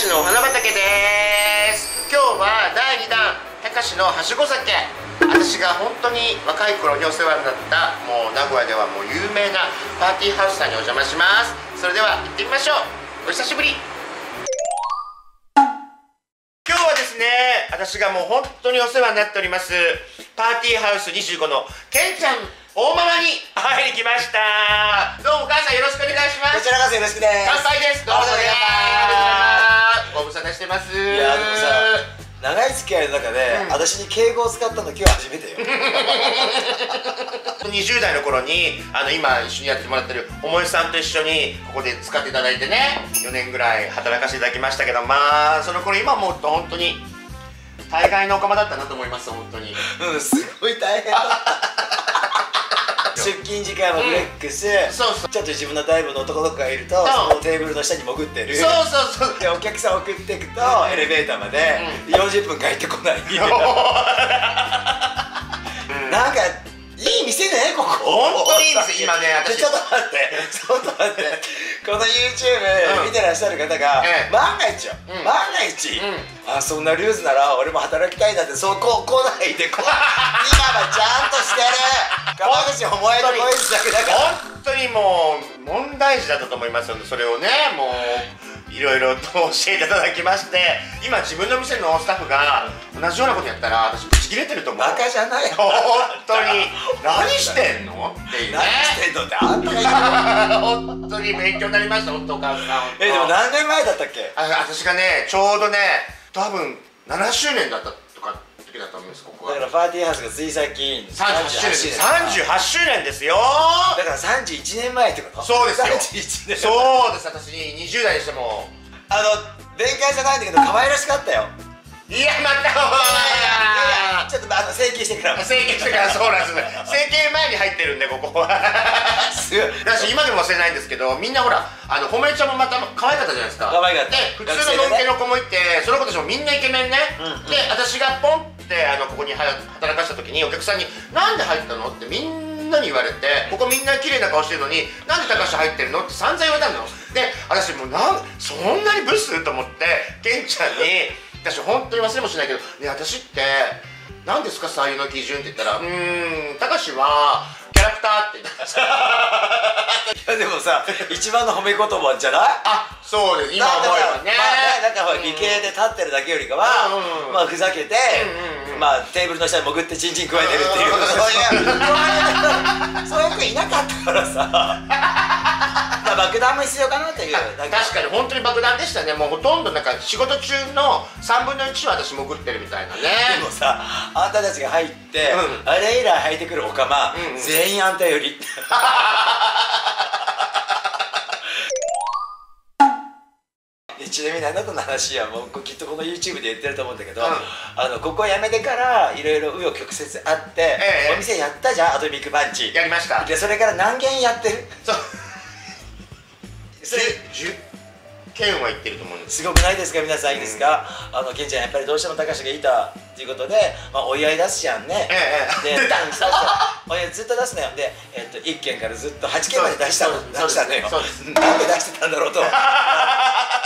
しのお花畑です。今日は第2弾たかしのはしご酒。私が本当に若い頃にお世話になったもう名古屋ではもう有名なパーティーハウスさんにお邪魔します。それでは行ってみましょう。お久しぶり。今日はですね私がもう本当にお世話になっておりますパーティーハウス25のけんちゃん大ママに会いに来ました。どうもお母さんよろしくお願いします。こちらこそよろしくです。乾杯です。どうぞねご無沙汰してます。いやでもさ長い付き合いの中で、うん、私に敬語を使ったの今日初めてよ。20代の頃にあの今一緒にやってもらってるおもえさんと一緒にここで使っていただいてね4年ぐらい働かせていただきましたけどまあその頃今思うと本当に大概のおかまだったなと思います本当に。うんすごい大変だった出勤時間はフレックス、うん、そうそう。ちょっと自分のタイプの男の子がいるとそのテーブルの下に潜ってる。そうそうそう。でお客さん送っていくと、エレベーターまで、うん、40分帰ってこない。なんかいい店ねここ。本当にいい店今ね 私。ちょっと待って。ちょっと待って。この YouTube 見てらっしゃる方が、万が一よ、万が一、あそんなルーズなら俺も働きたいなってそうこう来ないでこ今はちゃんとしてる川口お前の声だけだから本当にもう問題児だったと思いますよそれをねもういろいろと教えていただきまして今自分の店のスタッフが同じようなことやったら私ブチ切れてると思うバカじゃないよ本当に何してんのっていうね何してんのってあんたが本当に勉強になりました本当お母さんえでも何年前だったっけあ私がねちょうどね多分7周年だったとか時だと思うんですここだからパーティーハウスがつい最近38周年38周年ですよ。だから31年前ってこと？そうですよ。31年そうです。私20代にしても。あの弁解じゃないんだけど可愛らしかったよ。いやまたお前。ちょっとあの整形してから。整形してから。そうなんです整形前に入ってるんでここはす。ごいだし今でも忘れないんですけどみんなほらあの褒めちゃんもまた可愛かったじゃないですか。可愛かった。で普通ののんけの子もいてその子たちもみんなイケメンね、うん、で私がポンってあのここに働かした時にお客さんに「なんで入ったの?」ってみんなに言われてここみんな綺麗な顔してるのに「なんで高橋入ってるの?」って散々言われたの。で私もうなんそんなにブス？と思ってケンちゃんに私本当に忘れもしないけど「ね私って何ですか？採用の基準」って言ったら「うん高橋はキャラクター」って。言っていやでもさ一番の褒め言葉じゃない？あそうです。今思えばね。まあねなんかほら理系で立ってるだけよりかは、うん、まあふざけて、うんうんうん、まあテーブルの下に潜ってチンチン加えてるっていう、うん、そういう子いなかったからさ。まあ爆弾も必要かなという確かに本当に爆弾でしたね。もうほとんどなんか仕事中の3分の1は私潜ってるみたいなね。でもさあんたたちが入って、うん、あれ以来履いてくるおかま、うんうん、全員あんたより。ちなみにあなたの話はもうきっとこの YouTube で言ってると思うんだけど、うん、あのここ辞めてからいろいろ紆余曲折あって、ええ、お店やったじゃんアトミックパンチ。やりました。でそれから何軒やってる？そう。それ10件は言ってると思うんです。すごくないですか？皆さんいいですか、うん、あのケンちゃんやっぱりどうしても高橋がいたということで、まあ、お祝い出すじゃんね、ええ、でダンそうそうお祝いずっと出すのよ。で、えっと、1件からずっと8件まで出したの。出したのよ。なんで出してたんだろうと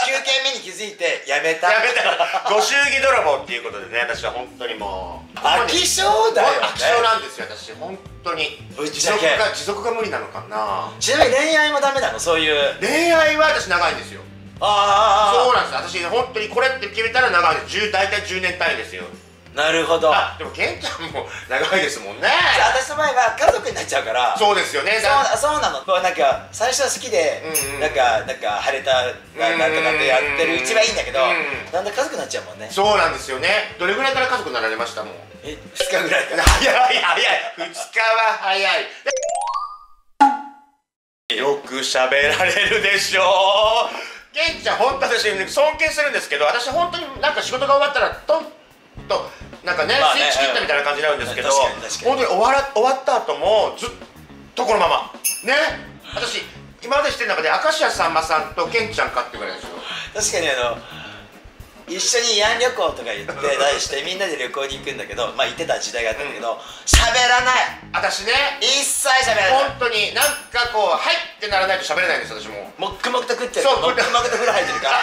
9件目に気づいてやめた。やめた。ご祝儀泥棒っていうことでね私は本当にもう。飽き性だよ、ね、飽き性なんですよ私本当に。持続が持続が無理なのかな。ちなみに恋愛もダメなの？そういう。恋愛は私長いんですよ。ああそうなんです。私本当にこれって決めたら長いです。大体10年単位ですよなるほど。でもケンちゃんも長いですもんね。私の場合は家族になっちゃうから。そうですよね。そうそうなの。なんか最初は好きで、うんうん、なんかなんか晴れたなんとかってやってるうちはいいんだけど、だんだん家族になっちゃうもんね。そうなんですよね。どれぐらいから家族になられましたもん。え2日ぐらいから。早い早い。2日は早い。よく喋られるでしょう。ケンちゃん本当私尊敬するんですけど私本当になんか仕事が終わったらトンとなんかねまあね、スイッチ切ったみたいな感じになるんですけど本当に終わら終わった後もずっとこのまま。ね？私今までしてる中で明石家さんまさんとケンちゃんかってぐらいですよ。確かにあの一緒に慰安旅行とか言って 題してみんなで旅行に行くんだけどまあ行ってた時代があったんだけど喋、うん、らない。私ね一切喋らない。本当になんかこう「はい」ってならないと喋れないんです私も。もっくもくと食ってるもっくもくと風呂入ってるから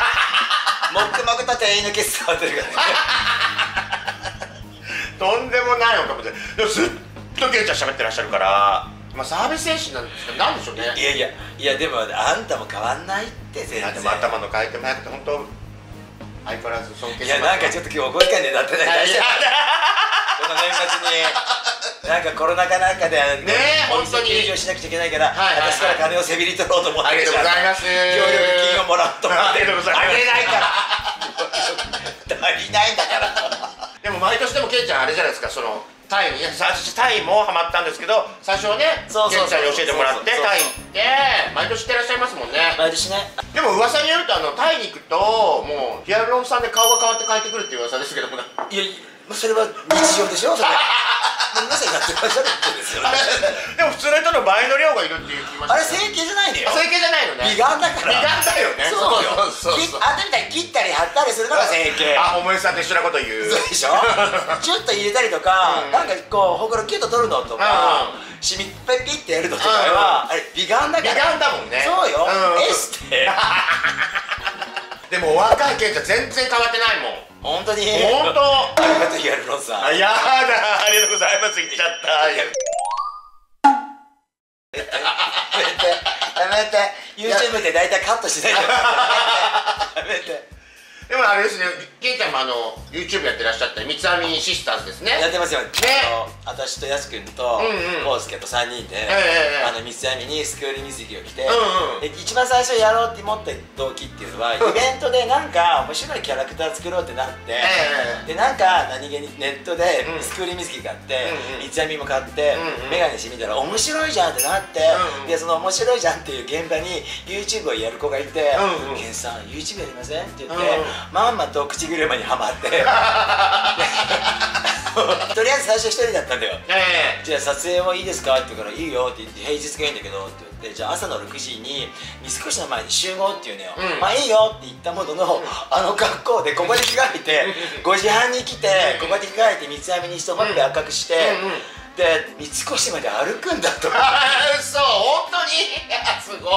もっくも店員のケース触ってるからねとんでもないのかもしれない。でもずっとケンちゃん喋ってらっしゃるから。まあサービス精神なんですけどなんでしょうね。いやいやいやでもあんたも変わんないって全然でも頭の回転も速くて本当相変わらず尊敬いやなんかちょっと今日覚えかねだってね大いやこの年末になんかコロナ禍なんかでね本当に。休業しなくちゃいけないから、はいはいはい。私から金をせびり取ろうと思ってありがとうございます協力金をもらうと思って。ありがとうございます。あげないから。足りないんだからでも毎年でもケンちゃんあれじゃないですかそのタイにね私タイもハマったんですけど最初はねケンそうそうそうちゃんに教えてもらってタイ行って毎年行ってらっしゃいますもんね。毎年ね。でも噂によるとあのタイに行くともうヒアルロン酸で顔が変わって帰ってくるっていう噂ですけども。ねいやいやそれは日常でしょそれ 皆さんやってらっしゃることですよね。でも普通の人の倍の量がいるっていう聞きましたあれ整形じゃないのよ。あ整形じゃないのね。美顔だから。美顔だよね。そう。よそうあんたみたいに切ったり貼ったりするのが整形。あお前さんと一緒なこと言う。そうでしょ？ちょっと入れたりとか、うん。なんかこうほくろキュッと取るのとか、シミッペピってやるのとかは、あれ美顔だ美から。顔だもんね。そうよ、うん。エステ。でもお若いケンちゃん全然変わってないもん本当に？本当。ありがとうヒアルロンさん。あやだ。ありがとうございます。言っちゃった。やめて。やめて。YouTube で大体カットしないでやめてでもあれですねケンちゃんもあの YouTube やってらっしゃった三つ編みシスターズですね。やってますよ、ね。あの私とやすくんとうんうん。コウスケと3人で、ええあの三つ編みにスクール水着を着て、うんうん。で一番最初やろうって思った動機っていうのは、イベントでなんか面白いキャラクター作ろうってなって、えでなんか何気にネットでうん。スクール水着買って、うんうん。三つ編みも買って、うんうん。メガネしてみたら面白いじゃんってなって、うんうん。でその面白いじゃんっていう現場に YouTube をやる子がいてうんうん「ケンさん YouTube やりません?」って言って、うんうんまんまと口車にはまって。とりあえず最初一人だったんだよ。ええ。じゃあ撮影はいいですかって言うから「いいよ」って言って「平日がいいんだけど」って言ってじゃあ朝の6時に三越の前に集合っていうのよ、うん。まあいいよって言ったものの、あの格好でここに着替えて 5時半に来てここに着替えて三つ編みに一ほっぺ赤くして、うんうんで三越まで歩くんだと。あそう本当に？すごい。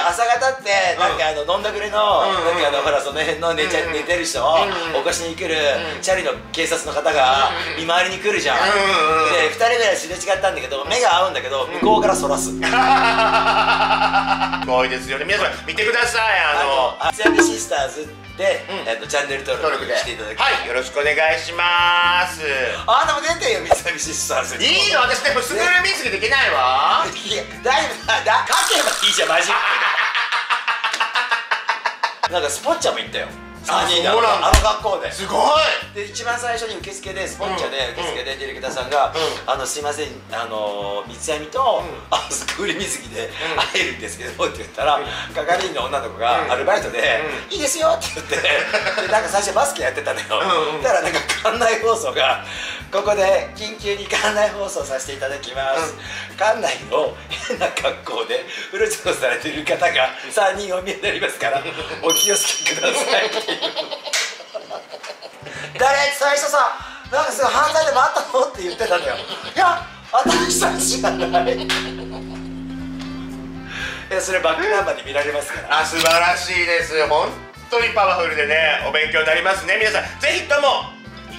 朝方ってなんかあの飲んだくれの、なんかあのほらその辺の寝ちゃ、寝てる人をうん。起こしに来る、うん。チャリの警察の方がうん見回りに来るじゃん、で2人ぐらいすれ違ったんだけど目が合うんだけど向こうからそらす、すごいですよね。皆さん見てくださいああのの「あつやみシスターズで」うん。えっとチャンネル登録していただきはい。よろしくお願いします。あなたも出てよ三つ編みシスターズにいいの？私でもスクール水着できないわ。いやだいぶだだ書けばいいじゃんマジ なんかスポッチャも行ったよ。あ3人であの学校で。すごい。で一番最初に受付でスポンチャでうん。受付でディレクターさん。が「うあのすいませんあの三つ編みと、うん。あスクール水着でん。会えるんですけど」って言ったら、うん。係員の女の子がうん。アルバイトで「ういいですよ」って言ってでなんか最初バスケやってたのよ、だからなんか館内放送が「ここで緊急に館内放送させていただきます」館内の変な格好でうろちょろされている方が3人お見えになりますからお気をつけくださいって。誰最初さなんかすごい犯罪でもあったの？って言ってたんだよ。いや私たちじゃない。いやそれバックナンバーで見られますから。あ素晴らしいです本当にパワフルでねお勉強になりますね皆さん。ぜひとも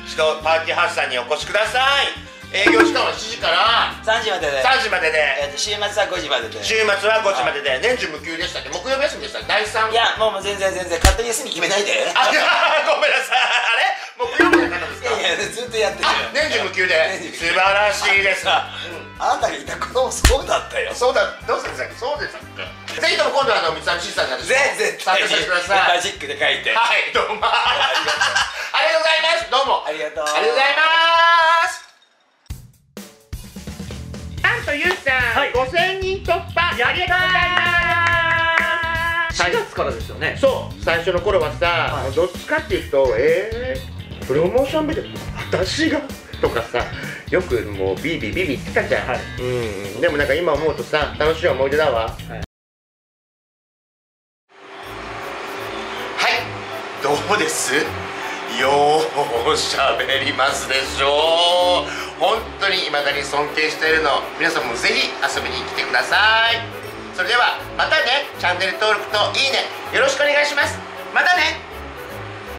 一度パーティーハウスさんにお越しください。営業時間は7時から。3時までで、3時までで。えーと週末は5時までで。週末は5時までで。年中無休でしたっけ？木曜日休みでした？第3いやもう全然全然。勝手に休み決めないで。いやあいやごめんなさい。あれ？木曜日じゃなかったですか？いやずっとやってるあ年中無休で。素晴らしいです。ああなたがいた頃もそうだったよ。そうだどうするんですか？そうですかぜひとも今度はあの三つ編みシスターに私も全然参加させてください。マジックで書いて。はいどうも。ありがとう。ありがとうございます。どうも。ありがとう。ありがとうございますとゆうさん、はい。5000人突破ありがとうございます。4月からですよね。そう。最初の頃はさ、はい。どっちかっていうとえー、プロモーションビデオ私が？とかさよくもうビービービービー言ってたじゃん、はい。うん。でもなんか今思うとさ楽しい思い出だわ。はい。どうです？ようしゃべりますでしょう。本当に未だに尊敬しているの皆さんもぜひ遊びに来てください。それではまたね。チャンネル登録といいね。よろしくお願いします。またね。